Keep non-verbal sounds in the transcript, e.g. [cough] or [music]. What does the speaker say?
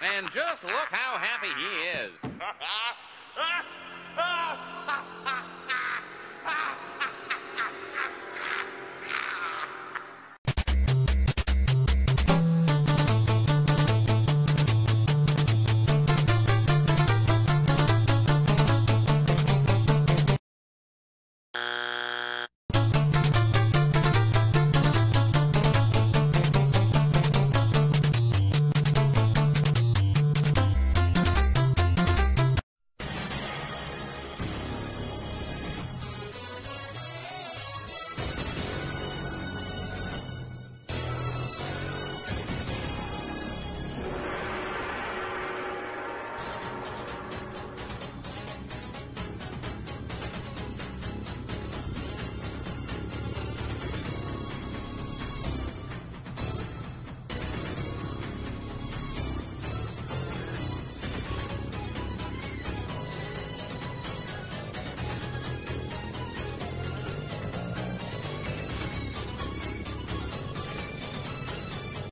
And just look how happy he is. [laughs] [laughs]